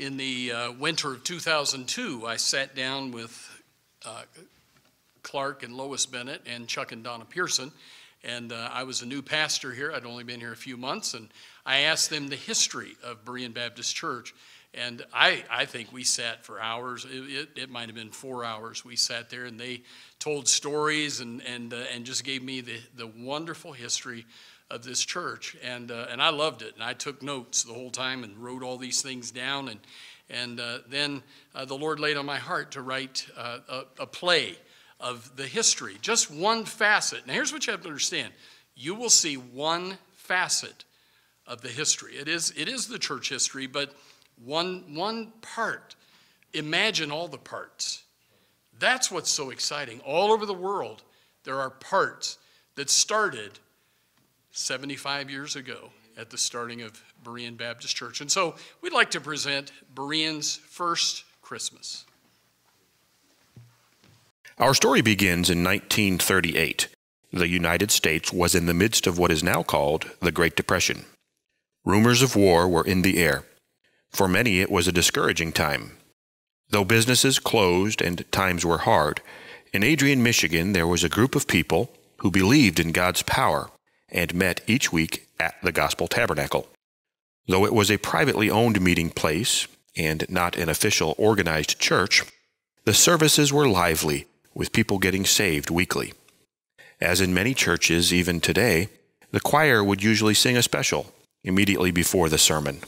in the uh, winter of 2002, I sat down with uh, Clark and Lois Bennett and Chuck and Donna Pearson. And uh, I was a new pastor here. I'd only been here a few months. And I asked them the history of Berean Baptist Church. And I, I think we sat for hours. It, it, it might have been four hours. We sat there and they told stories and, and, uh, and just gave me the, the wonderful history of this church. And, uh, and I loved it. And I took notes the whole time and wrote all these things down. And, and uh, then uh, the Lord laid on my heart to write uh, a, a play of the history, just one facet. Now, here's what you have to understand you will see one facet of the history. It is, it is the church history, but one, one part. Imagine all the parts. That's what's so exciting. All over the world, there are parts that started 75 years ago at the starting of Berean Baptist Church. And so we'd like to present Berean's first Christmas. Our story begins in 1938. The United States was in the midst of what is now called the Great Depression. Rumors of war were in the air. For many, it was a discouraging time. Though businesses closed and times were hard, in Adrian, Michigan, there was a group of people who believed in God's power and met each week at the Gospel Tabernacle. Though it was a privately owned meeting place and not an official organized church, the services were lively with people getting saved weekly. As in many churches, even today, the choir would usually sing a special immediately before the sermon.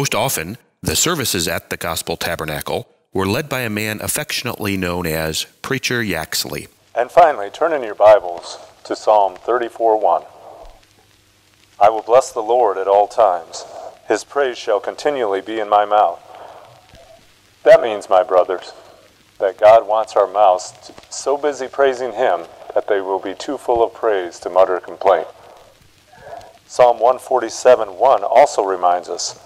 Most often, the services at the Gospel Tabernacle were led by a man affectionately known as Preacher Yaxley. And finally, turn in your Bibles to Psalm 34:1. I will bless the Lord at all times. His praise shall continually be in my mouth. That means, my brothers, that God wants our mouths so busy praising Him that they will be too full of praise to mutter complaint. Psalm 147:1 also reminds us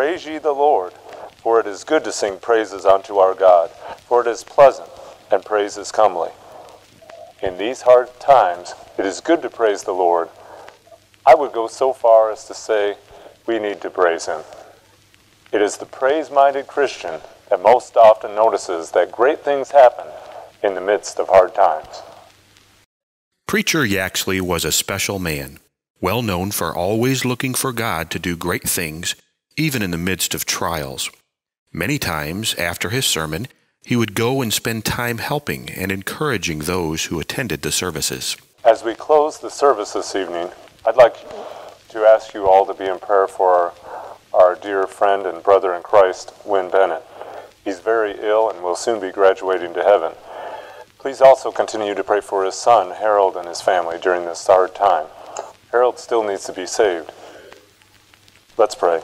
Praise ye the Lord, for it is good to sing praises unto our God, for it is pleasant, and praise is comely. In these hard times, it is good to praise the Lord. I would go so far as to say we need to praise Him. It is the praise minded Christian that most often notices that great things happen in the midst of hard times. Preacher Yaxley was a special man, well known for always looking for God to do great things, even in the midst of trials. Many times after his sermon, he would go and spend time helping and encouraging those who attended the services. As we close the service this evening, I'd like to ask you all to be in prayer for our, dear friend and brother in Christ, Win Bennett. He's very ill and will soon be graduating to heaven. Please also continue to pray for his son, Harold, and his family during this hard time. Harold still needs to be saved. Let's pray.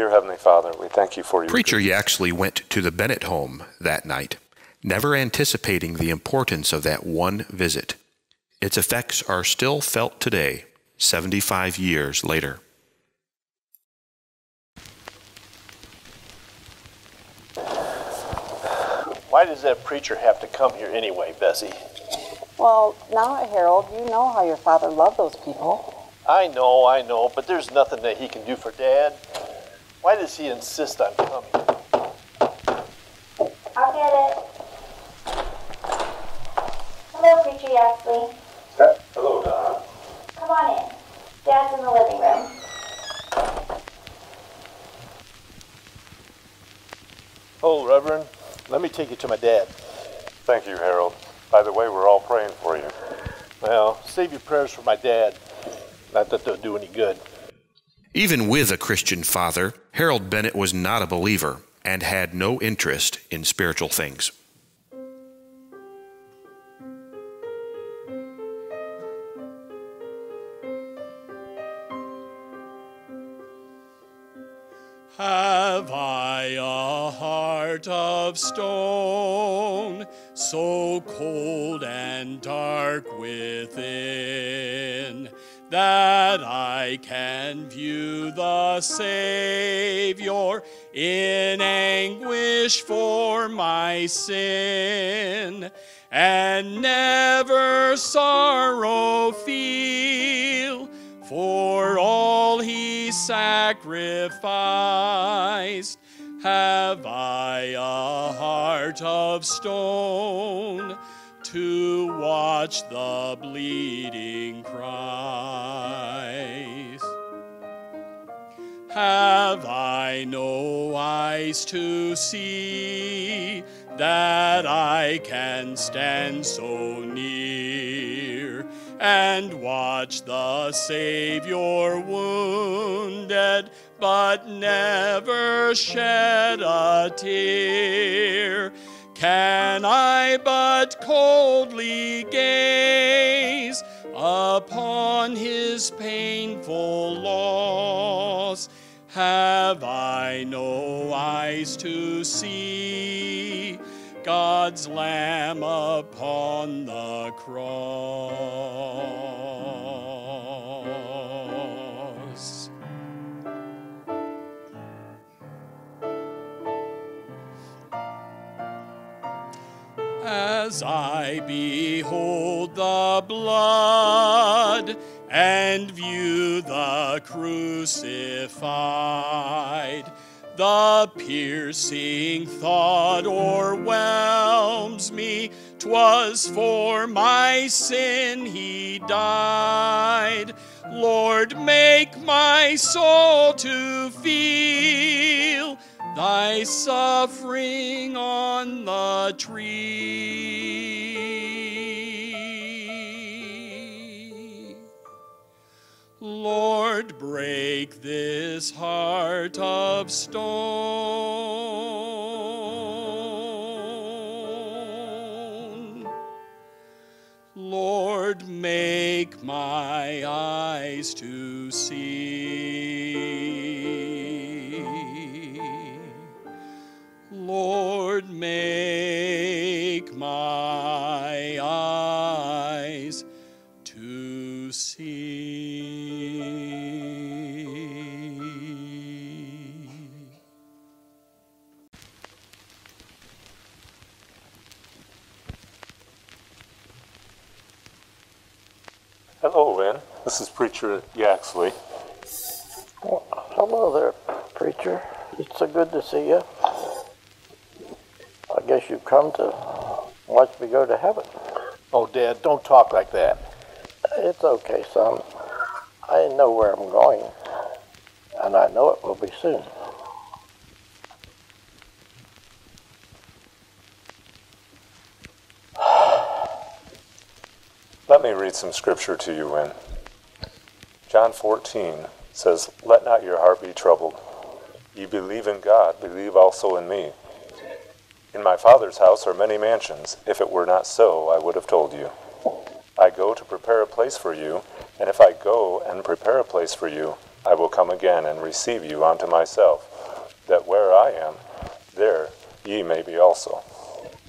Dear Heavenly Father, we thank you for your Preacher goodness. actually went to the Bennett home that night, never anticipating the importance of that one visit. Its effects are still felt today, 75 years later. Why does that preacher have to come here anyway, Bessie? Well, now, Harold, you know how your father loved those people. I know, I know, but there's nothing that he can do for Dad. Why does he insist on coming? I'll get it. Hello, Preacher Yaxley. Hello, Don. Come on in. Dad's in the living room. Oh, Reverend, let me take you to my dad. Thank you, Harold. By the way, we're all praying for you. Well, save your prayers for my dad. Not that they'll do any good. Even with a Christian father, Harold Bennett was not a believer and had no interest in spiritual things. Have I a heart of stone, so cold and dark within, that I can view the Savior in anguish for my sin, and never sorrow feel? for all he sacrificed. Have I a heart of stone to watch the bleeding Christ? Have I no eyes to see that I can stand so near and watch the Savior wounded, but never shed a tear? Can I but coldly gaze upon his painful loss? Have I no eyes to see God's Lamb upon the cross? I behold the blood and view the crucified. The piercing thought o'erwhelms me, 'twas for my sin he died. Lord, make my soul to feel thy suffering on the tree. Lord, break this heart of stone. Lord, make my eyes to see. Lord, make This is Preacher Yaxley. Well, hello there, preacher. It's so good to see you. I guess you've come to watch me go to heaven. Oh, Dad, don't talk like that. It's okay, son. I know where I'm going, and I know it will be soon. Let me read some scripture to you, Win. John 14 says, Let not your heart be troubled. Ye believe in God, believe also in me. In my Father's house are many mansions. If it were not so, I would have told you. I go to prepare a place for you, and if I go and prepare a place for you, I will come again and receive you unto myself, that where I am, there ye may be also.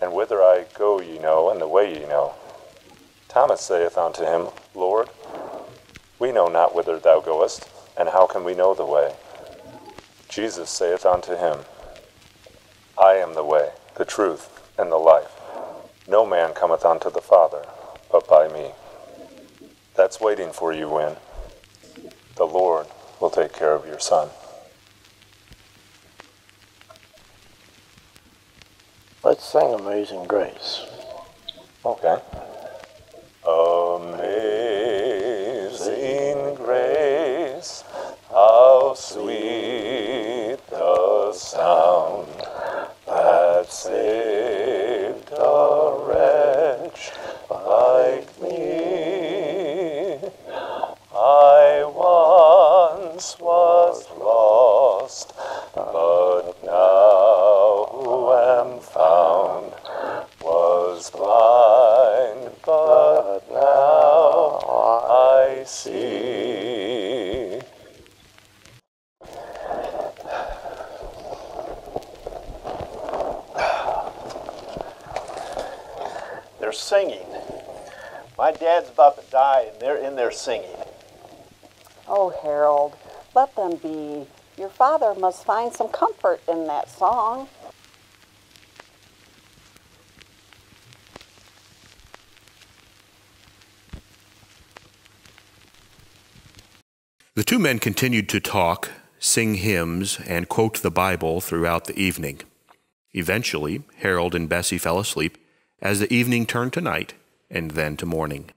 And whither I go ye know, and the way ye know. Thomas saith unto him, Lord, we know not whither thou goest, and how can we know the way? Jesus saith unto him, I am the way, the truth, and the life. No man cometh unto the Father but by me. That's waiting for you, Win. The Lord will take care of your son. Let's sing Amazing Grace. Okay. Amazing grace, how sweet the sound that saved a wretch like me. I once was lost, but now am found was blind, but now I see. They're singing. My dad's about to die, and they're in there singing. Oh, Harold, let them be. Your father must find some comfort in that song. The two men continued to talk, sing hymns, and quote the Bible throughout the evening. Eventually, Harold and Bessie fell asleep as the evening turned to night and then to morning.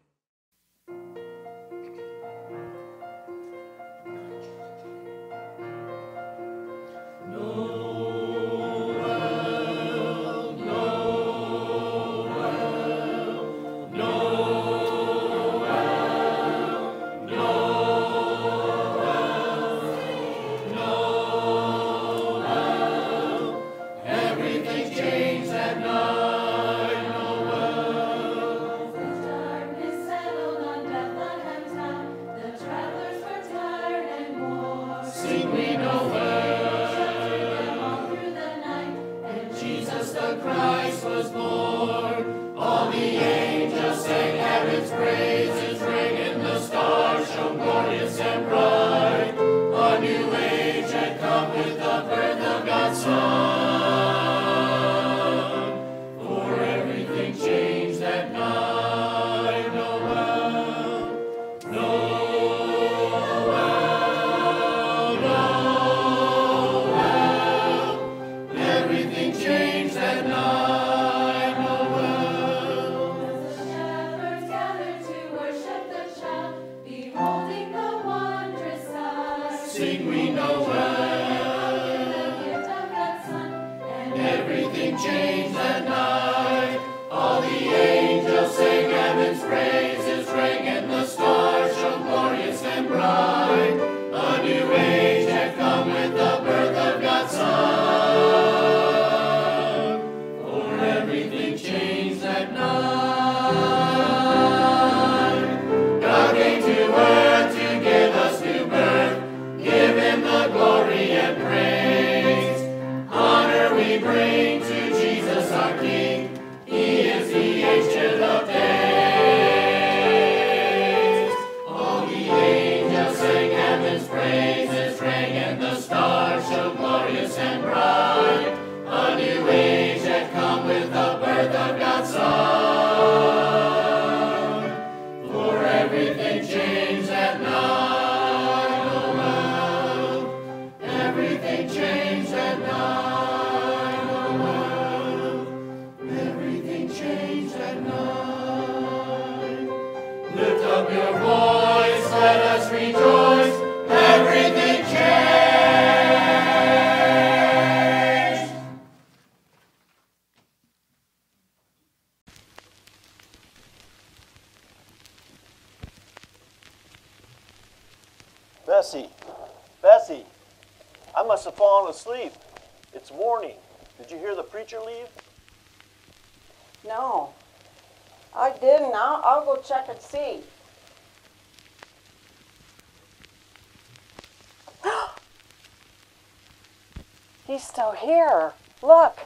He's still here. Look.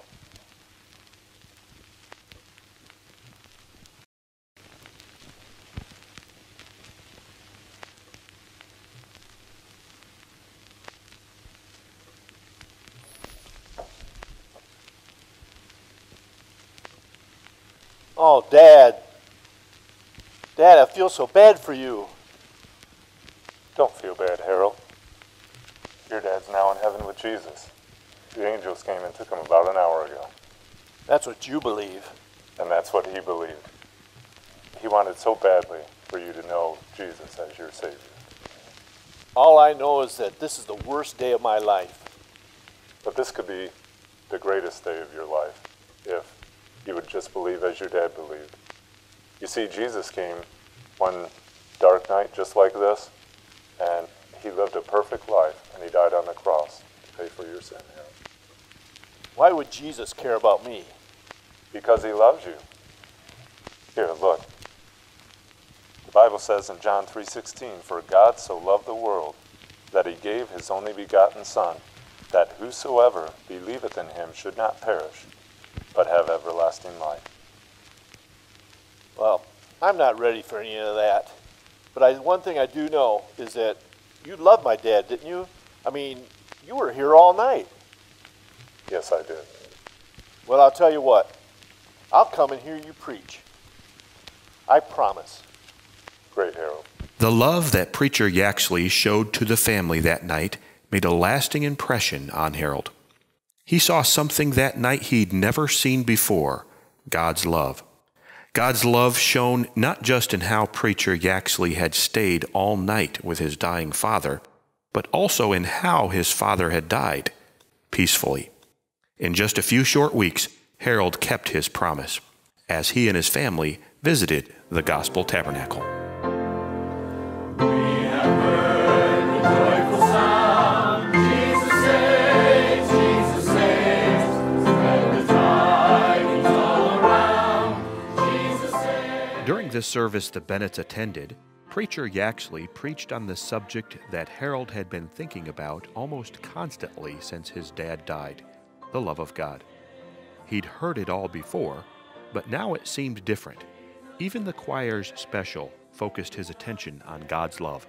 Oh, Dad. Dad, I feel so bad for you. Don't feel bad, Harold. Your dad's now in heaven with Jesus. The angels came and took him about an hour ago, That's what you believe. and that's what he believed. He wanted so badly for you to know Jesus as your Savior. All I know is that this is the worst day of my life. But this could be the greatest day of your life if you would just believe as your dad believed. You see, Jesus came one dark night just like this, and he lived a perfect life, and he died on the cross to pay for your sin. Why would Jesus care about me? Because he loves you. Here, look. The Bible says in John 3:16, "For God so loved the world that he gave his only begotten son, that whosoever believeth in him should not perish, but have everlasting life." Well, I'm not ready for any of that. But I, one thing I do know is that you loved my dad, didn't you? I mean, you were here all night. Yes, I did. Well, I'll tell you what. I'll come and hear you preach. I promise. Great, Harold. The love that Preacher Yaxley showed to the family that night made a lasting impression on Harold. He saw something that night he'd never seen before God's love. God's love shone not just in how Preacher Yaxley had stayed all night with his dying father, but also in how his father had died peacefully. In just a few short weeks, Harold kept his promise as he and his family visited the Gospel Tabernacle. During this service the Bennetts attended, Preacher Yaxley preached on the subject that Harold had been thinking about almost constantly since his dad died the love of God. He'd heard it all before, but now it seemed different. Even the choir's special focused his attention on God's love.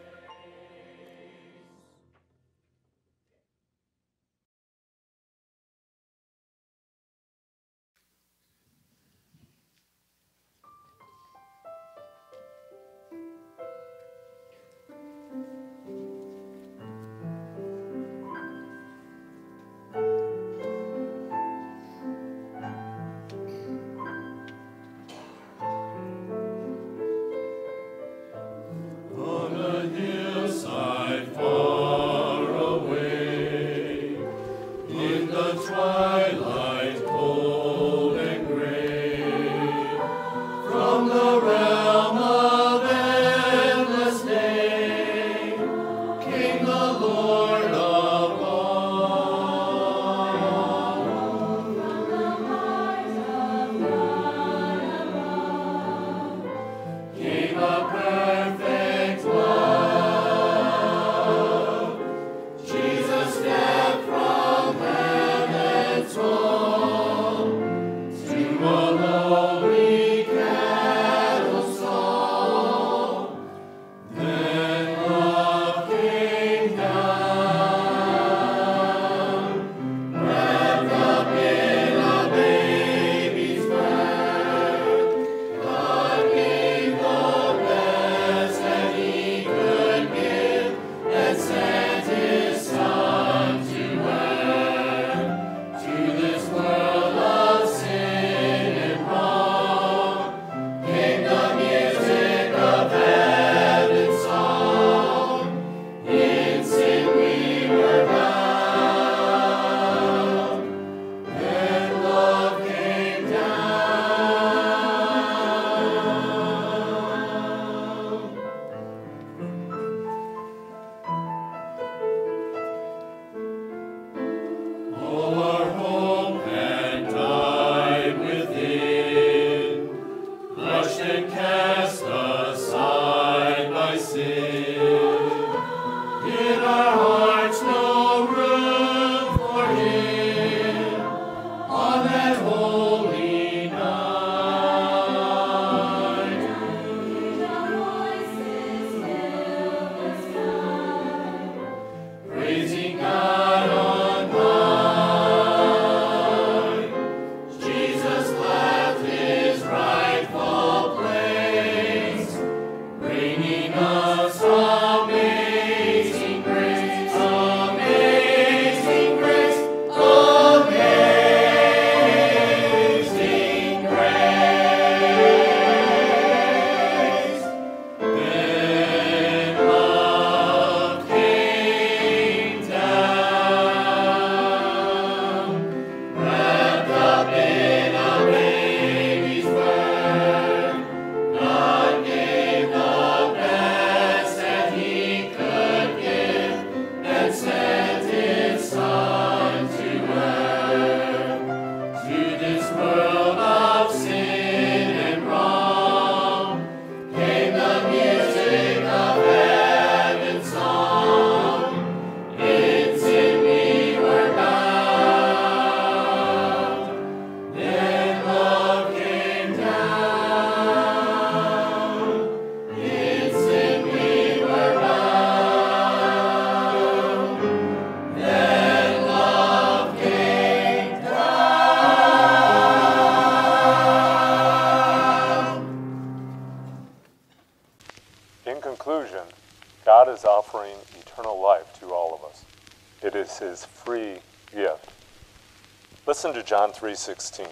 3:16.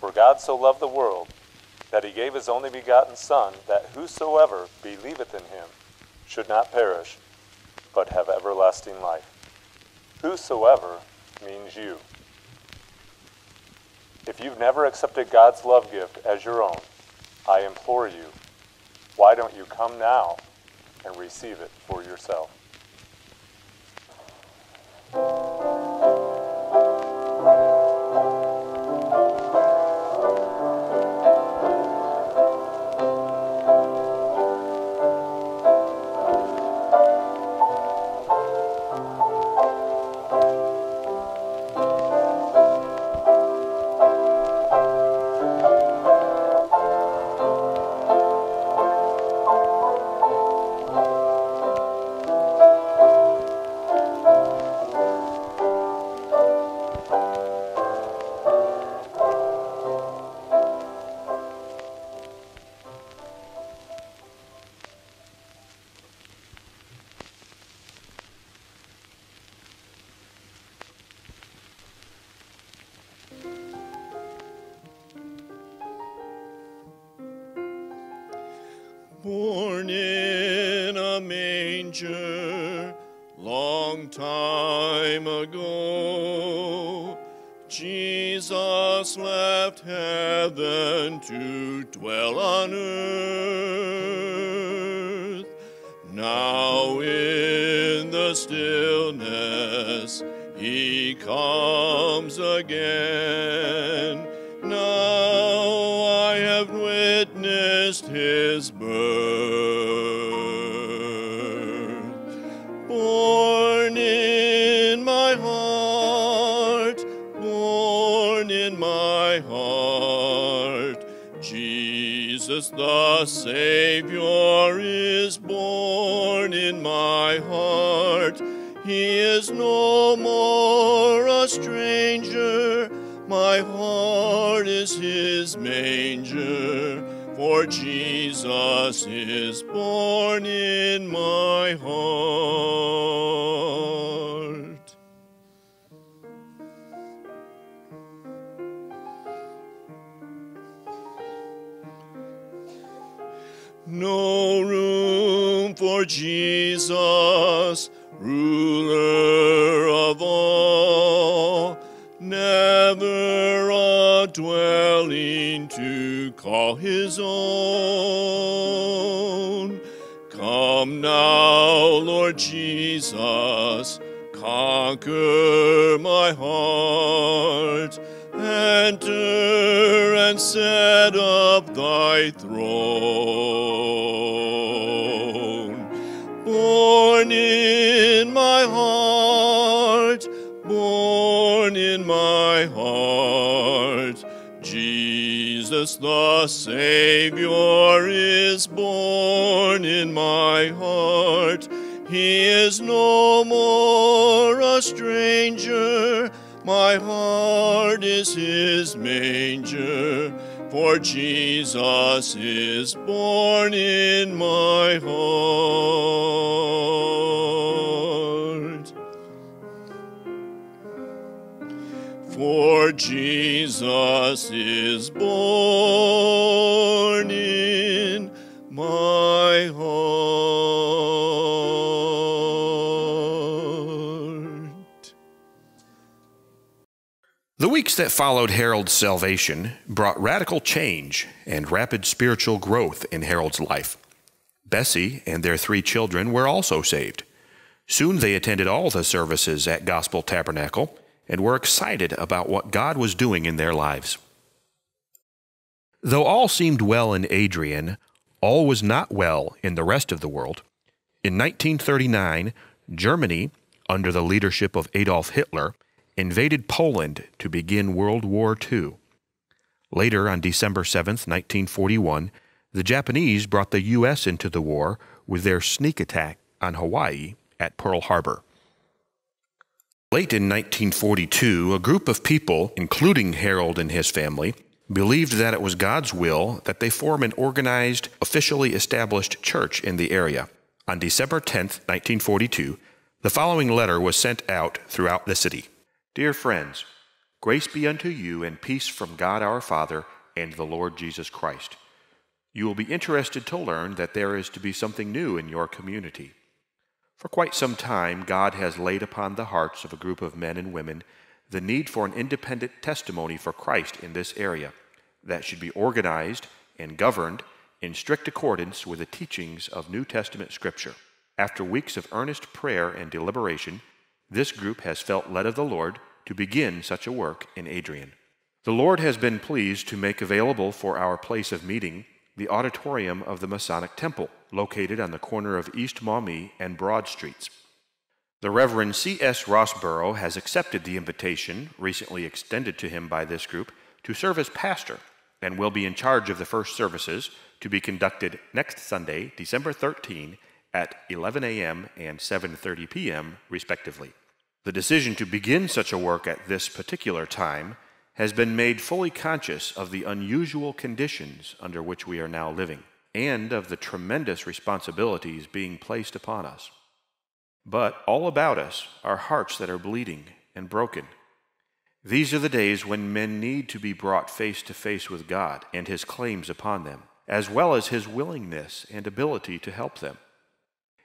For God so loved the world that he gave his only begotten son that whosoever believeth in him should not perish but have everlasting life. Whosoever means you. If you've never accepted God's love gift as your own, I implore you, why don't you come now and receive it for yourself? Heart. He is no more a stranger. My heart is his manger. For Jesus is born in my heart. For Jesus, ruler of all. Never a dwelling to call his own. Come now, Lord Jesus, conquer my heart. Enter and set up thy throne. Born in my heart, born in my heart. Jesus the Savior is born in my heart. He is no more a stranger. My heart is his manger. For Jesus is born in my heart. For Jesus is born in my heart. The weeks that followed Harold's salvation brought radical change and rapid spiritual growth in Harold's life. Bessie and their three children were also saved. Soon they attended all the services at Gospel Tabernacle and were excited about what God was doing in their lives. Though all seemed well in Adrian, all was not well in the rest of the world. In 1939, Germany, under the leadership of Adolf Hitler, invaded Poland to begin World War II. Later, on December 7, 1941, the Japanese brought the U.S. into the war with their sneak attack on Hawaii at Pearl Harbor. Late in 1942, a group of people, including Harold and his family, believed that it was God's will that they form an organized, officially established church in the area. On December 10, 1942, The following letter was sent out throughout the city. Dear friends, grace be unto you and peace from God our Father and the Lord Jesus Christ. You will be interested to learn that there is to be something new in your community. For quite some time, God has laid upon the hearts of a group of men and women the need for an independent testimony for Christ in this area that should be organized and governed in strict accordance with the teachings of New Testament Scripture. After weeks of earnest prayer and deliberation, this group has felt led of the Lord to begin such a work in Adrian. The Lord has been pleased to make available for our place of meeting the auditorium of the Masonic Temple, located on the corner of East Maumee and Broad Streets. The Reverend C.S. Rossborough has accepted the invitation recently extended to him by this group to serve as pastor and will be in charge of the first services to be conducted next Sunday, December 13, at 11 a.m. and 7:30 p.m. respectively. The decision to begin such a work at this particular time has been made fully conscious of the unusual conditions under which we are now living and of the tremendous responsibilities being placed upon us. But all about us are hearts that are bleeding and broken. These are the days when men need to be brought face to face with God and His claims upon them, as well as His willingness and ability to help them.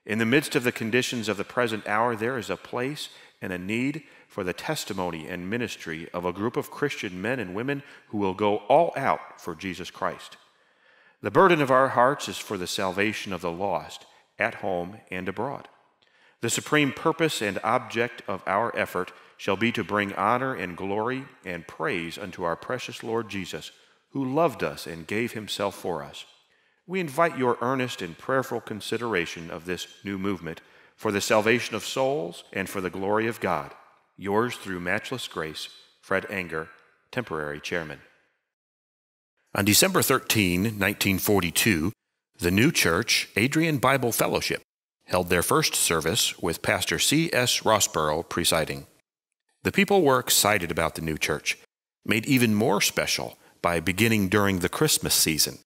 In the midst of the conditions of the present hour, there is a place and a need for the testimony and ministry of a group of Christian men and women who will go all out for Jesus Christ. The burden of our hearts is for the salvation of the lost, at home and abroad. The supreme purpose and object of our effort shall be to bring honor and glory and praise unto our precious Lord Jesus, who loved us and gave himself for us. We invite your earnest and prayerful consideration of this new movement for the salvation of souls and for the glory of God. Yours through matchless grace, Fred Anger, temporary chairman. On December 13, 1942, the new church, Adrian Bible Fellowship, held their first service with Pastor C.S. Rossborough presiding. The people were excited about the new church, made even more special by beginning during the Christmas season.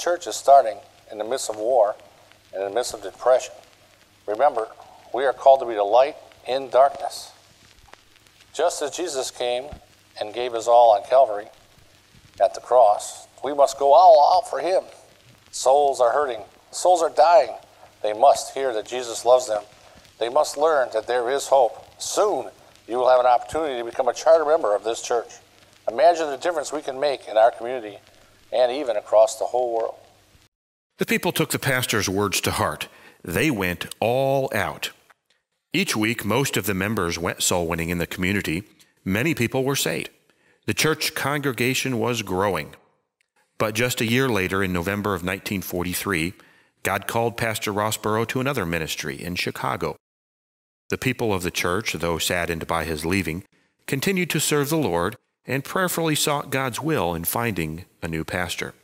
Church is starting in the midst of war and in the midst of depression, remember, we are called to be the light in darkness. Just as Jesus came and gave his all on Calvary at the cross, we must go all out for him. Souls are hurting, souls are dying. They must hear that Jesus loves them. They must learn that there is hope. Soon, you will have an opportunity to become a charter member of this church. Imagine the difference we can make in our community and even across the whole world. The people took the pastor's words to heart. They went all out. Each week, most of the members went soul winning in the community. Many people were saved. The church congregation was growing. But just a year later, in November of 1943, God called Pastor Rossborough to another ministry in Chicago. The people of the church, though saddened by his leaving, continued to serve the Lord and prayerfully sought God's will in finding a new pastor.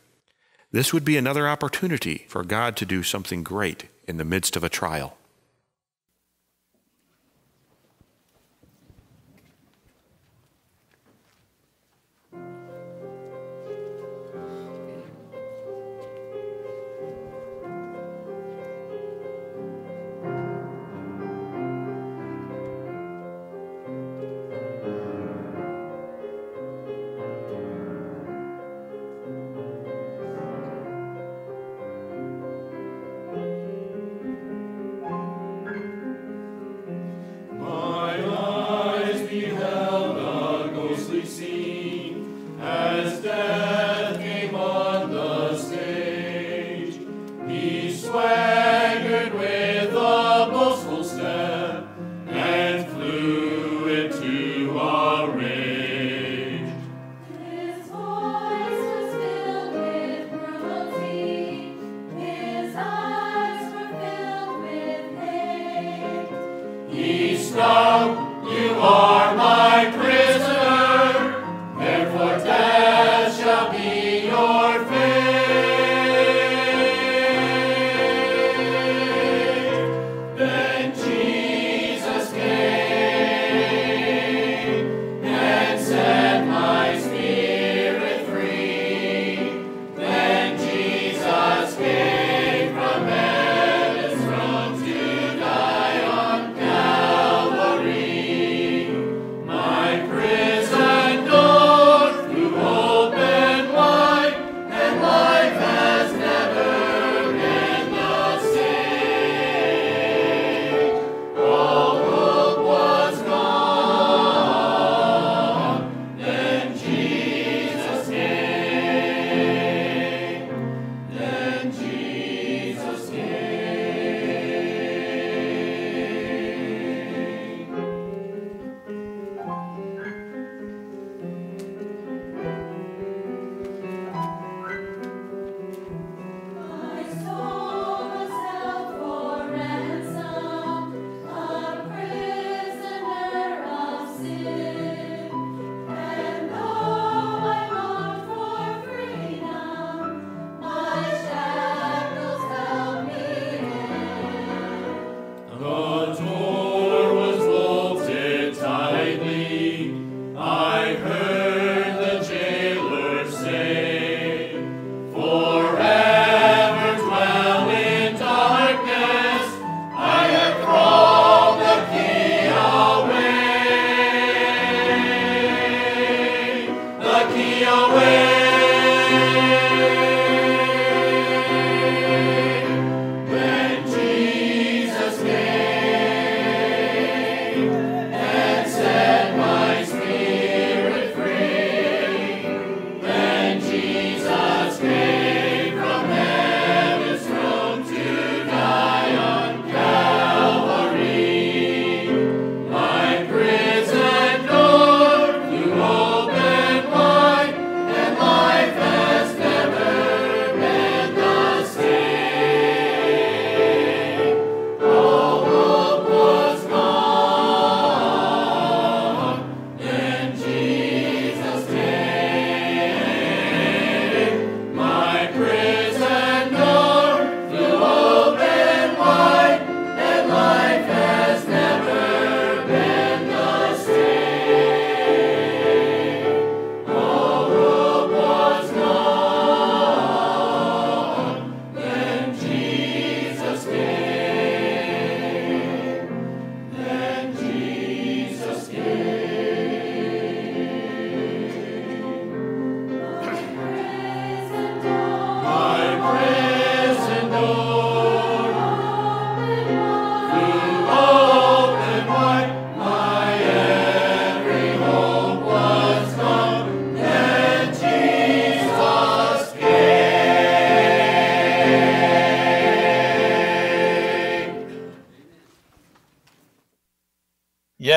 This would be another opportunity for God to do something great in the midst of a trial.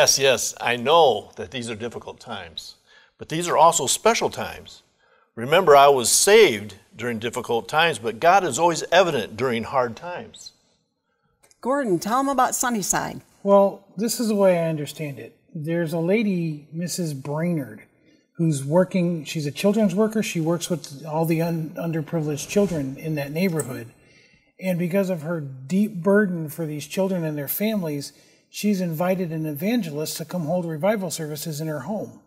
Yes, yes, I know that these are difficult times, but these are also special times. Remember, I was saved during difficult times, but God is always evident during hard times. Gordon, tell them about Sunnyside. Well, this is the way I understand it. There's a lady, Mrs. Brainerd, who's working, she's a children's worker. She works with all the un, underprivileged children in that neighborhood. And because of her deep burden for these children and their families, she's invited an evangelist to come hold revival services in her home.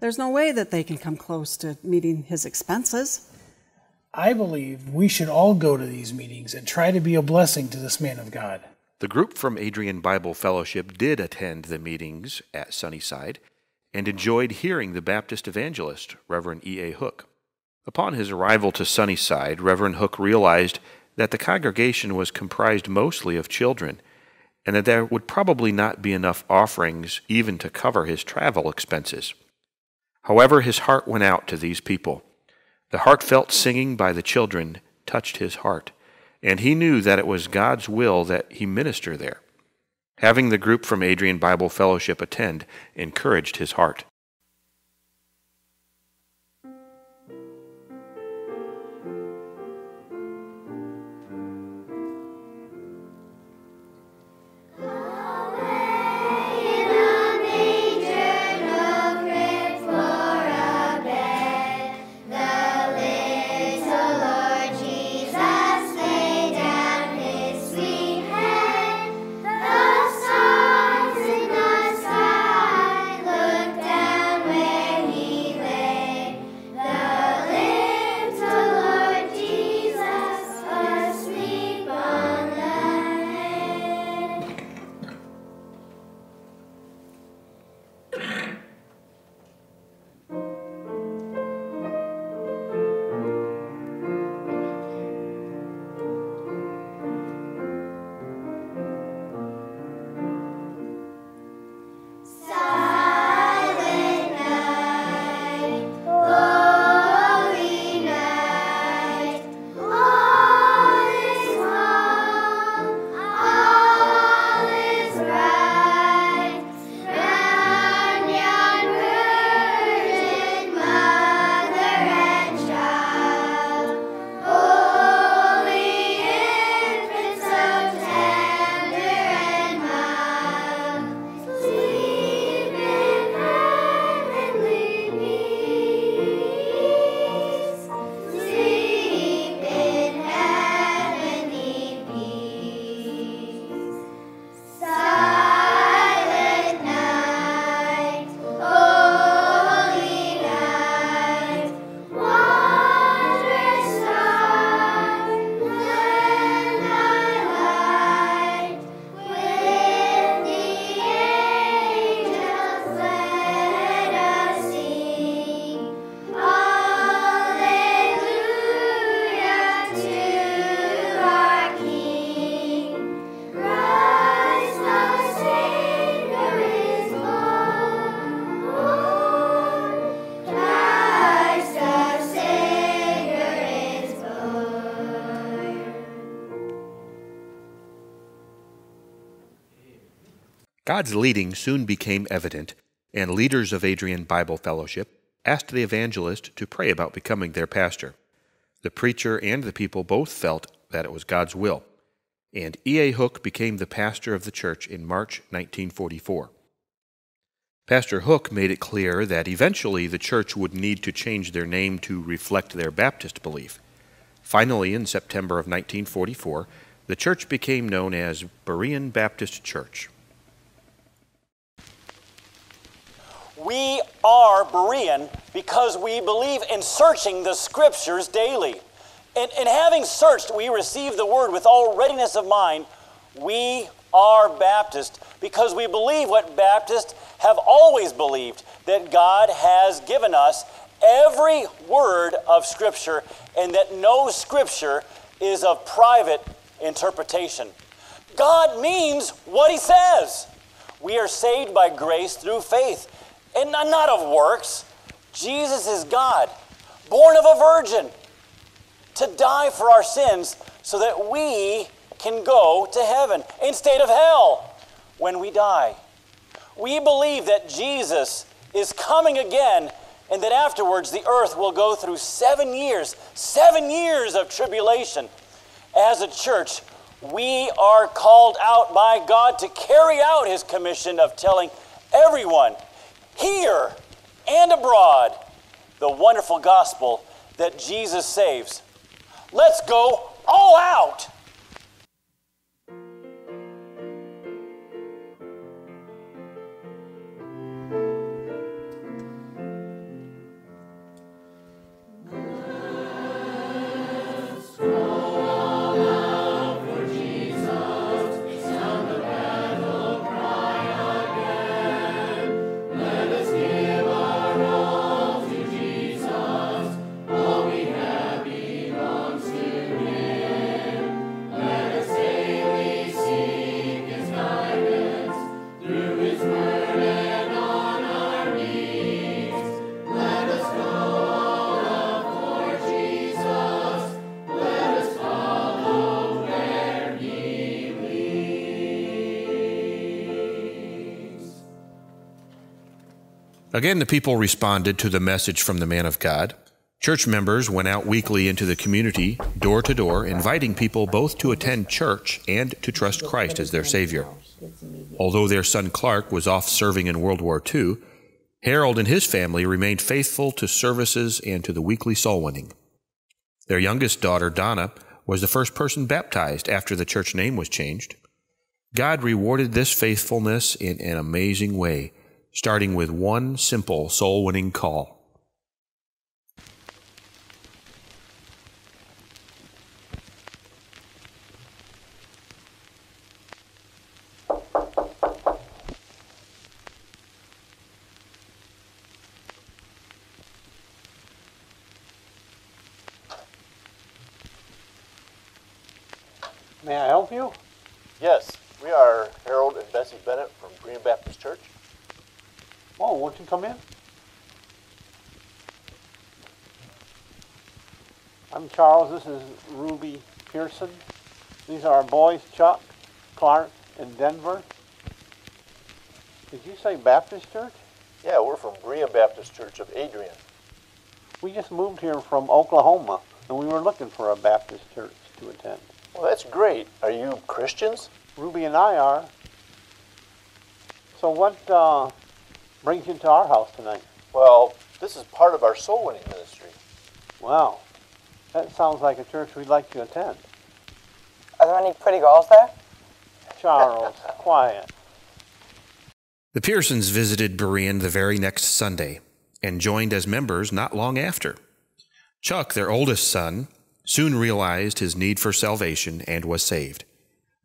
There's no way that they can come close to meeting his expenses. I believe we should all go to these meetings and try to be a blessing to this man of God. The group from Adrian Bible Fellowship did attend the meetings at Sunnyside and enjoyed hearing the Baptist evangelist, Reverend E.A. Hook. Upon his arrival to Sunnyside, Reverend Hook realized that the congregation was comprised mostly of children and that there would probably not be enough offerings even to cover his travel expenses. However, his heart went out to these people. The heartfelt singing by the children touched his heart, and he knew that it was God's will that he minister there. Having the group from Adrian Bible Fellowship attend encouraged his heart. God's leading soon became evident, and leaders of Adrian Bible Fellowship asked the evangelist to pray about becoming their pastor. The preacher and the people both felt that it was God's will, and E.A. Hook became the pastor of the church in March 1944. Pastor Hook made it clear that eventually the church would need to change their name to reflect their Baptist belief. Finally, in September of 1944, the church became known as Berean Baptist Church. We are Berean because we believe in searching the scriptures daily. And, and having searched, we receive the word with all readiness of mind. We are Baptist because we believe what Baptists have always believed that God has given us every word of Scripture and that no Scripture is of private interpretation. God means what He says. We are saved by grace through faith and not of works. Jesus is God, born of a virgin, to die for our sins so that we can go to heaven instead of hell when we die. We believe that Jesus is coming again and that afterwards the earth will go through seven years, seven years of tribulation. As a church, we are called out by God to carry out His commission of telling everyone here and abroad the wonderful gospel that Jesus saves. Let's go all out. Again, the people responded to the message from the man of God. Church members went out weekly into the community, door to door, inviting people both to attend church and to trust Christ as their Savior. Although their son Clark was off serving in World War II, Harold and his family remained faithful to services and to the weekly soul winning. Their youngest daughter, Donna, was the first person baptized after the church name was changed. God rewarded this faithfulness in an amazing way, starting with one simple soul winning call. May I help you? Yes, we are Harold and Bessie Bennett from Berean Baptist Church. Oh, won't you come in? I'm This is Ruby Pearson. These are our boys, Chuck, Clark, and Denver. Did you say Baptist Church? Yeah, we're from Berea Baptist Church of Adrian. We just moved here from Oklahoma, and we were looking for a Baptist church to attend. Well, that's great. Are you Christians? Ruby and I are. So what uh, brings you to our house tonight? Well, this is part of our soul winning ministry. Wow, that sounds like a church we'd like to attend. Are there any pretty girls there? Charles, quiet. The Pearsons visited Berean the very next Sunday and joined as members not long after. Chuck, their oldest son, soon realized his need for salvation and was saved.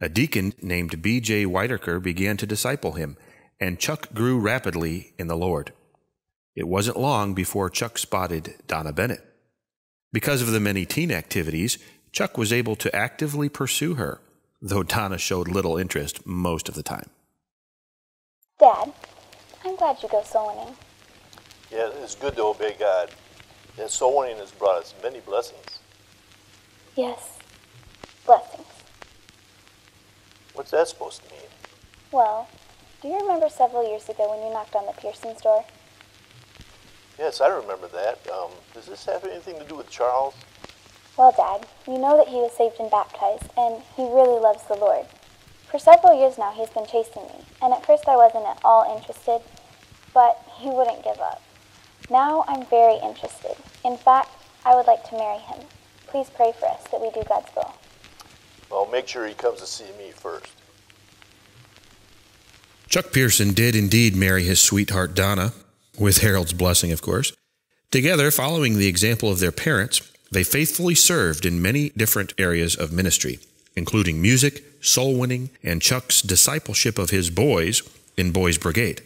A deacon named B.J. Whitaker began to disciple him, and Chuck grew rapidly in the Lord. It wasn't long before Chuck spotted Donna Bennett. Because of the many teen activities, Chuck was able to actively pursue her, though Donna showed little interest most of the time. Dad, I'm glad you go soul winning. Yeah, it's good to obey God. And soul winning has brought us many blessings. Yes. Blessings. What's that supposed to mean? Well, do you remember several years ago when you knocked on the Pearson's door? Yes, I remember that. Um, does this have anything to do with Charles? Well, Dad, you know that he was saved and baptized, and he really loves the Lord. For several years now, he's been chasing me, and at first I wasn't at all interested, but he wouldn't give up. Now I'm very interested. In fact, I would like to marry him. Please pray for us that we do God's will. Well, make sure he comes to see me first. Chuck Pearson did indeed marry his sweetheart Donna, with Harold's blessing, of course. Together, following the example of their parents, they faithfully served in many different areas of ministry, including music, soul winning, and Chuck's discipleship of his boys in Boys Brigade.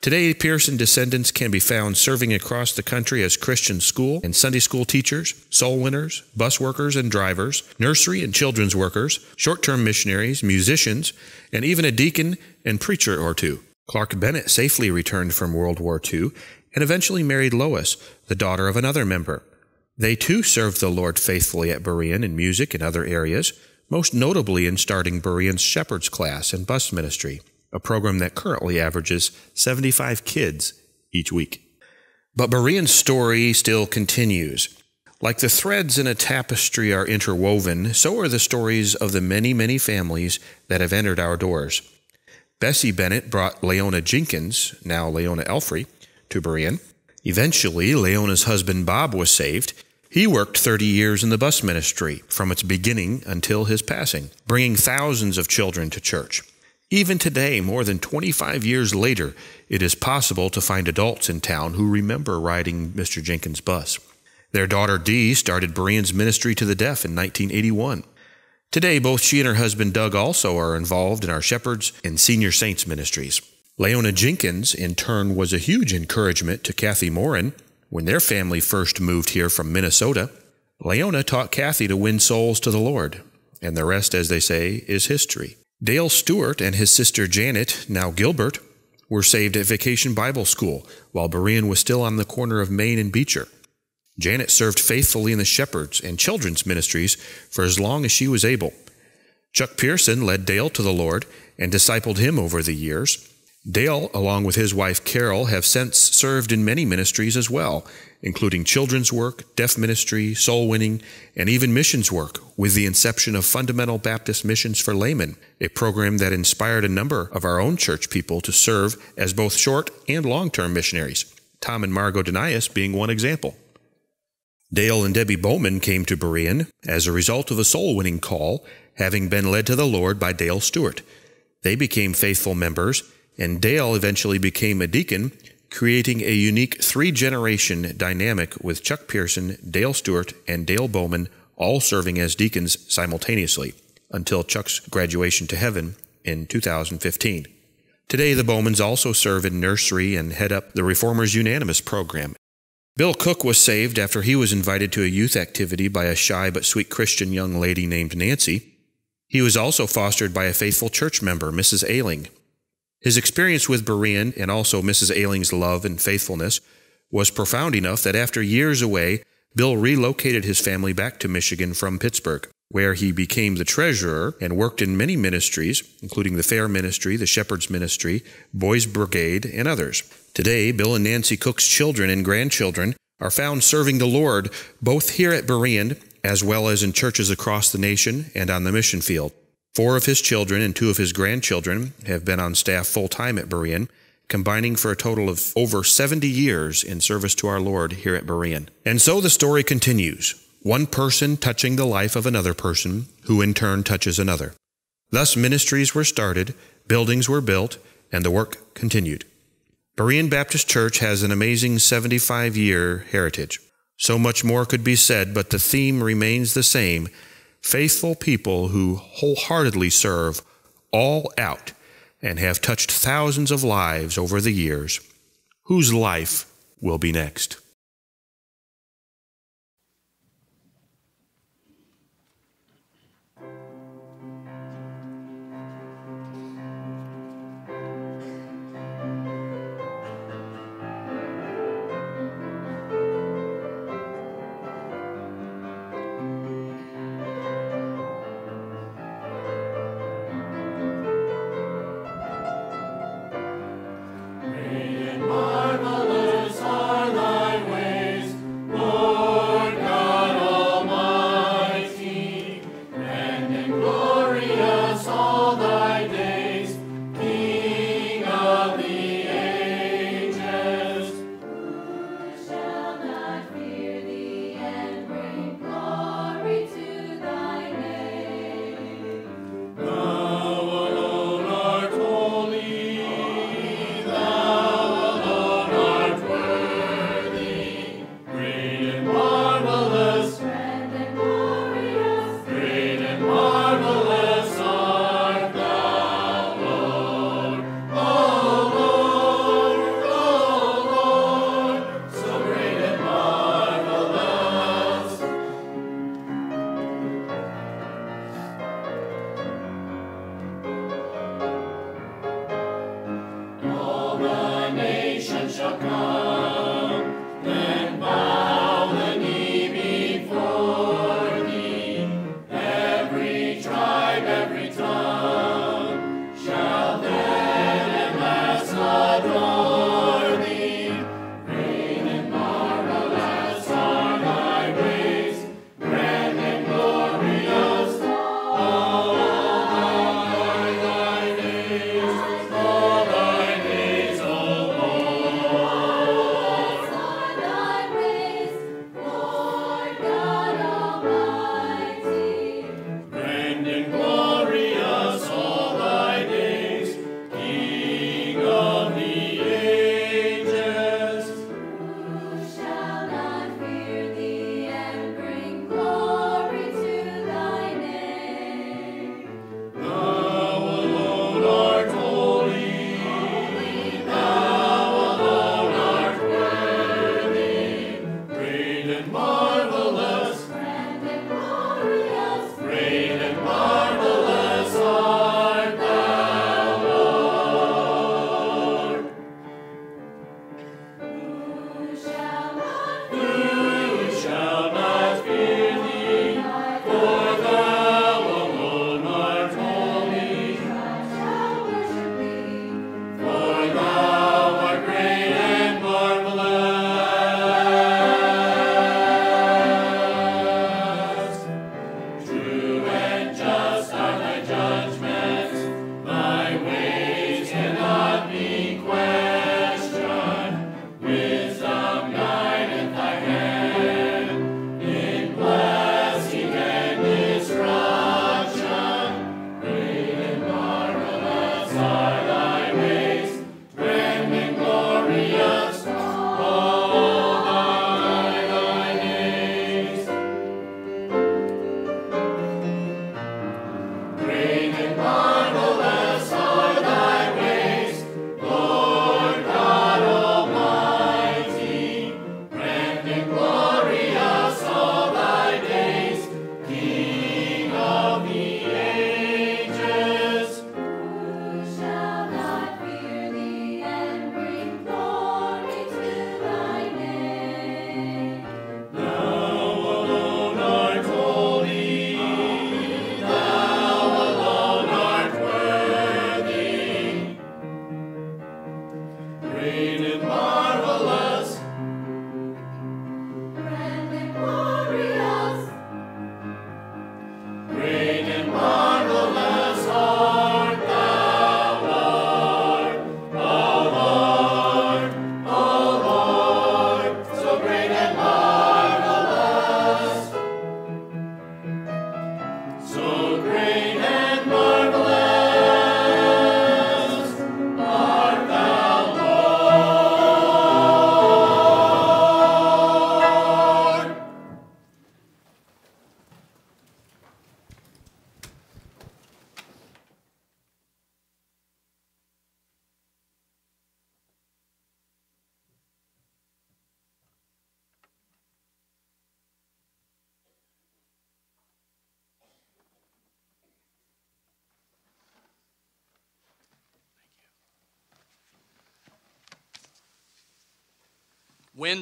Today, Pearson descendants can be found serving across the country as Christian school and Sunday school teachers, soul winners, bus workers and drivers, nursery and children's workers, short term missionaries, musicians, and even a deacon and preacher or two. Clark Bennett safely returned from World War II and eventually married Lois, the daughter of another member. They too served the Lord faithfully at Berean in music and other areas, most notably in starting Berean's shepherd's class and bus ministry a program that currently averages 75 kids each week. But Berean's story still continues. Like the threads in a tapestry are interwoven, so are the stories of the many, many families that have entered our doors. Bessie Bennett brought Leona Jenkins, now Leona Elfrey, to Berean. Eventually, Leona's husband Bob was saved. He worked 30 years in the bus ministry from its beginning until his passing, bringing thousands of children to church. Even today, more than 25 years later, it is possible to find adults in town who remember riding Mr. Jenkins' bus. Their daughter Dee started Berean's ministry to the deaf in 1981. Today, both she and her husband Doug also are involved in our Shepherds and Senior Saints ministries. Leona Jenkins, in turn, was a huge encouragement to Kathy Morin when their family first moved here from Minnesota. Leona taught Kathy to win souls to the Lord, and the rest, as they say, is history. Dale Stewart and his sister Janet, now Gilbert, were saved at Vacation Bible School while Berean was still on the corner of Main and Beecher. Janet served faithfully in the Shepherds and Children's ministries for as long as she was able. Chuck Pearson led Dale to the Lord and discipled him over the years. Dale, along with his wife Carol, have since served in many ministries as well, including children's work, deaf ministry, soul winning, and even missions work, with the inception of Fundamental Baptist Missions for Laymen, a program that inspired a number of our own church people to serve as both short and long term missionaries, Tom and Margot Denias being one example. Dale and Debbie Bowman came to Berean as a result of a soul winning call, having been led to the Lord by Dale Stewart. They became faithful members, and Dale eventually became a deacon, creating a unique three generation dynamic with Chuck Pearson, Dale Stewart, and Dale Bowman all serving as deacons simultaneously until Chuck's graduation to heaven in 2015. Today, the Bowmans also serve in nursery and head up the Reformers Unanimous program, Bill Cook was saved after he was invited to a youth activity by a shy but sweet Christian young lady named Nancy. He was also fostered by a faithful church member, Mrs. Ailing. His experience with Berean and also Mrs. Ailing's love and faithfulness was profound enough that after years away, Bill relocated his family back to Michigan from Pittsburgh, where he became the treasurer and worked in many ministries, including the Fair Ministry, the Shepherd's Ministry, Boys Brigade, and others. Today, Bill and Nancy Cook's children and grandchildren are found serving the Lord both here at Berean as well as in churches across the nation and on the mission field. Four of his children and two of his grandchildren have been on staff full time at Berean, combining for a total of over 70 years in service to our Lord here at Berean. And so the story continues one person touching the life of another person, who in turn touches another. Thus, ministries were started, buildings were built, and the work continued. Berean Baptist Church has an amazing 75 year heritage. So much more could be said, but the theme remains the same faithful people who wholeheartedly serve all out and have touched thousands of lives over the years. Whose life will be next?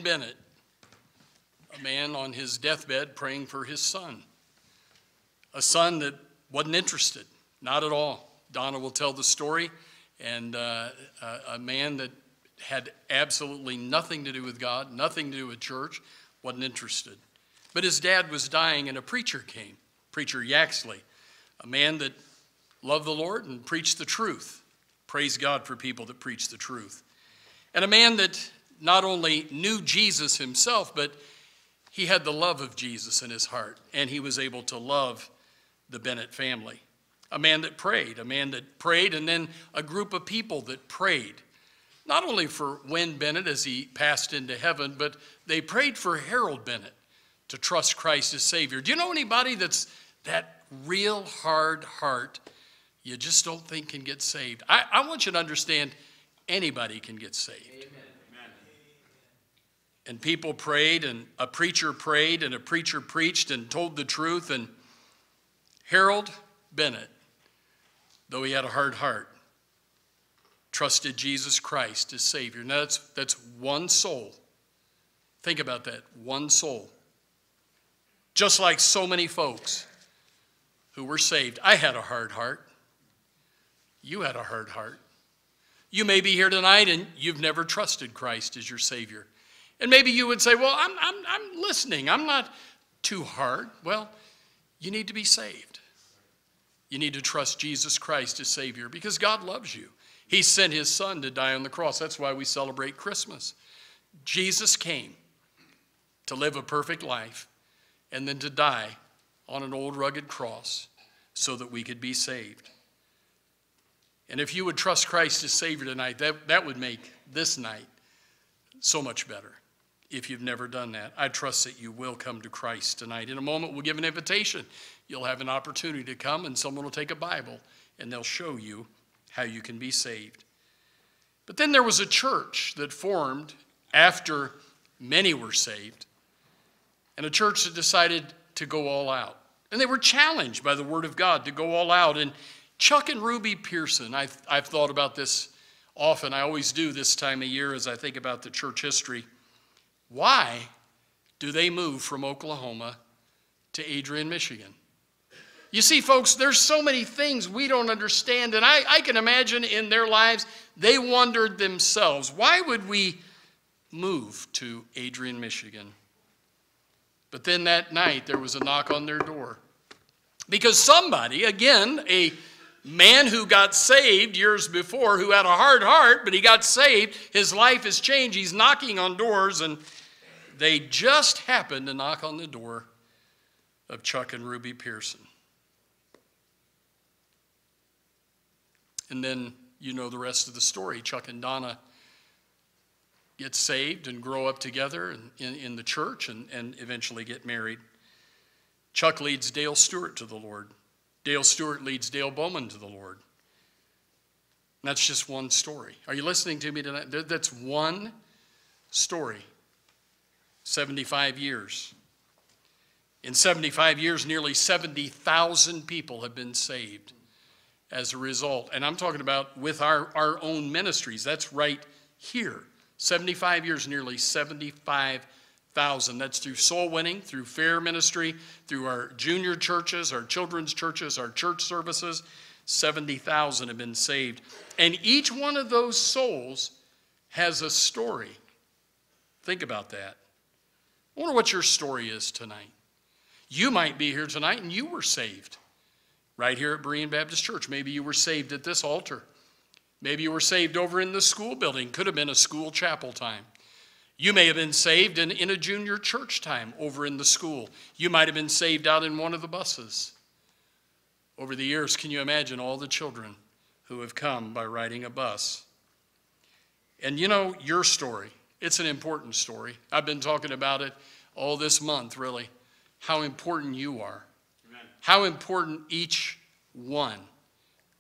Bennett, a man on his deathbed praying for his son. A son that wasn't interested, not at all. Donna will tell the story, and uh, a, a man that had absolutely nothing to do with God, nothing to do with church, wasn't interested. But his dad was dying, and a preacher came, Preacher Yaxley, a man that loved the Lord and preached the truth. Praise God for people that preach the truth. And a man that not only knew Jesus himself, but he had the love of Jesus in his heart, and he was able to love the Bennett family. A man that prayed, a man that prayed, and then a group of people that prayed, not only for Win Bennett as he passed into heaven, but they prayed for Harold Bennett to trust Christ as Savior. Do you know anybody that's that real hard heart you just don't think can get saved? I, I want you to understand anybody can get saved. And people prayed, and a preacher prayed, and a preacher preached and told the truth. And Harold Bennett, though he had a hard heart, trusted Jesus Christ as Savior. Now, that's, that's one soul. Think about that one soul. Just like so many folks who were saved. I had a hard heart. You had a hard heart. You may be here tonight and you've never trusted Christ as your Savior. And maybe you would say, Well, I'm, I'm, I'm listening. I'm not too hard. Well, you need to be saved. You need to trust Jesus Christ as Savior because God loves you. He sent His Son to die on the cross. That's why we celebrate Christmas. Jesus came to live a perfect life and then to die on an old rugged cross so that we could be saved. And if you would trust Christ as Savior tonight, that, that would make this night so much better. If you've never done that, I trust that you will come to Christ tonight. In a moment, we'll give an invitation. You'll have an opportunity to come, and someone will take a Bible and they'll show you how you can be saved. But then there was a church that formed after many were saved. and a church that decided to go all out. And they were challenged by the Word of God to go all out. And Chuck and Ruby Pearson, I've, I've thought about this often. I always do this time of year as I think about the church history. Why do they move from Oklahoma to Adrian, Michigan? You see, folks, there's so many things we don't understand, and I, I can imagine in their lives they wondered themselves why would we move to Adrian, Michigan? But then that night there was a knock on their door. Because somebody, again, a man who got saved years before, who had a hard heart, but he got saved, his life has changed. He's knocking on doors, and they just happened to knock on the door of Chuck and Ruby Pearson. And then you know the rest of the story. Chuck and Donna get saved and grow up together in, in, the church and, and eventually get married. Chuck leads Dale Stewart to the Lord. Dale Stewart leads Dale Bowman to the Lord. And that's just one story. Are you listening to me tonight? That's one story. 75 years. In 75 years, nearly 70,000 people have been saved as a result. And I'm talking about with our, our own ministries. That's right here. 75 years, nearly 75,000. That's through soul winning, through fair ministry, through our junior churches, our children's churches, our church services. 70,000 have been saved. And each one of those souls has a story. Think about that. I wonder what your story is tonight. You might be here tonight and you were saved right here at Berean Baptist Church. Maybe you were saved at this altar. Maybe you were saved over in the school building. Could have been a school chapel time. You may have been saved in, in a junior church time over in the school. You might have been saved out in one of the buses. Over the years, can you imagine all the children who have come by riding a bus? And you know, your story, it's an important story. I've been talking about it all this month, really, how important you are how important each one.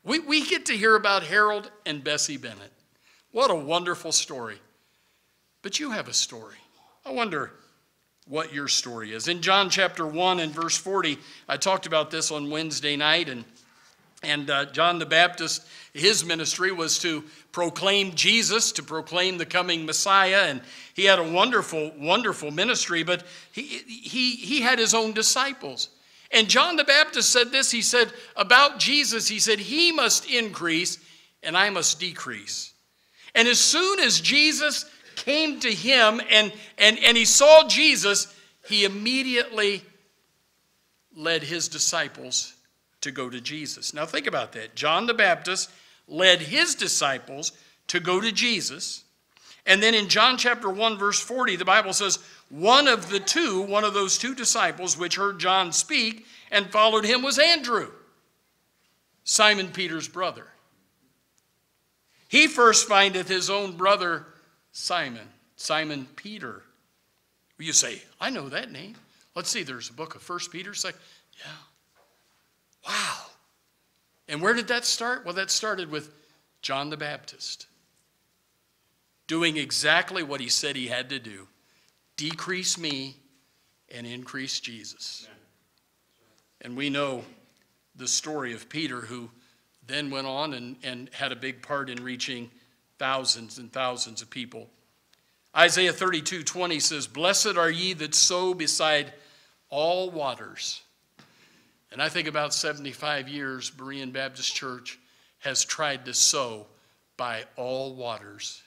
We, we get to hear about Harold and Bessie Bennett. What a wonderful story. But you have a story. I wonder what your story is. In John chapter 1 and verse 40, I talked about this on Wednesday night, and, and uh, John the Baptist, his ministry was to proclaim Jesus, to proclaim the coming Messiah, and he had a wonderful, wonderful ministry, but he, he, he had his own disciples. And John the Baptist said this he said, about Jesus, he said, He must increase and I must decrease. And as soon as Jesus came to him and, and, and he saw Jesus, he immediately led his disciples to go to Jesus. Now think about that. John the Baptist led his disciples to go to Jesus. And then in John chapter 1, verse 40, the Bible says, one of the two, one of those two disciples which heard John speak and followed him was Andrew, Simon Peter's brother. He first findeth his own brother Simon, Simon Peter. You say, I know that name. Let's see, there's a book of First Peter. Say, yeah. Wow. And where did that start? Well, that started with John the Baptist doing exactly what he said he had to do decrease me and increase Jesus. And we know the story of Peter, who then went on and, and had a big part in reaching thousands and thousands of people. Isaiah 32 20 says, Blessed are ye that sow beside all waters. And I think about 75 years, Berean Baptist Church has tried to sow by all waters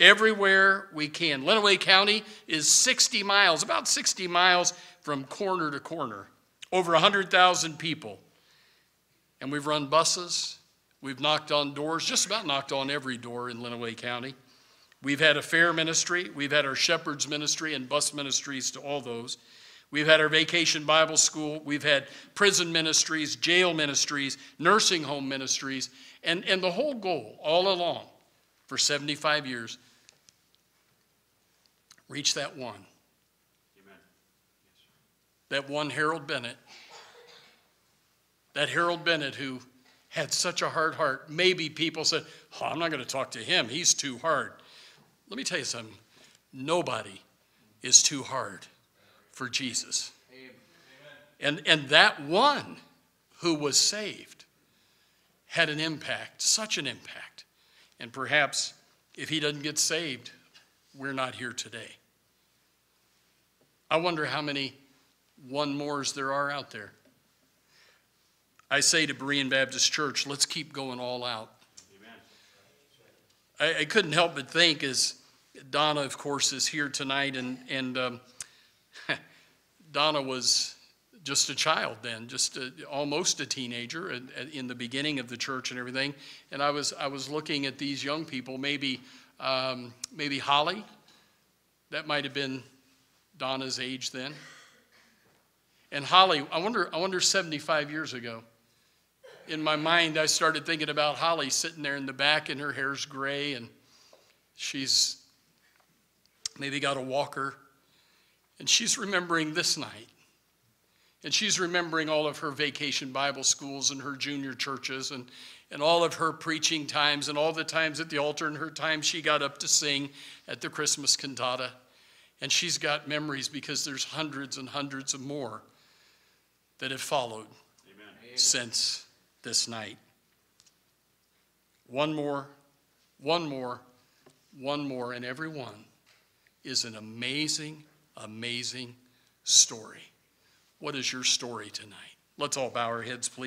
everywhere we can. Lenawee County is 60 miles, about 60 miles from corner to corner, over 100,000 people. And we've run buses, we've knocked on doors, just about knocked on every door in Lenawee County. We've had a fair ministry, we've had our shepherd's ministry and bus ministries to all those. We've had our vacation Bible school, we've had prison ministries, jail ministries, nursing home ministries, and, and the whole goal all along for 75 years reach that one. Amen. That one Harold Bennett. That Harold Bennett who had such a hard heart. Maybe people said, oh, I'm not going to talk to him. He's too hard. Let me tell you something. Nobody is too hard for Jesus. And, and that one who was saved had an impact, such an impact. And perhaps if he doesn't get saved, we're not here today. I wonder how many one mores there are out there. I say to Berean Baptist Church, let's keep going all out. I, I couldn't help but think as Donna, of course, is here tonight, and, and um, Donna was just a child then, just a, almost a teenager in, in the beginning of the church and everything. And I was, I was looking at these young people, maybe, um, maybe Holly, that might have been Donna's age then. And Holly, I wonder, I wonder 75 years ago. In my mind, I started thinking about Holly sitting there in the back, and her hair's gray, and she's maybe got a walker, and she's remembering this night. And she's remembering all of her vacation Bible schools and her junior churches and, and all of her preaching times and all the times at the altar and her time she got up to sing at the Christmas cantata. And she's got memories because there's hundreds and hundreds of more that have followed Amen. since this night. One more, one more, one more, and every one is an amazing, amazing story. What is your story tonight? Let's all bow our heads, please.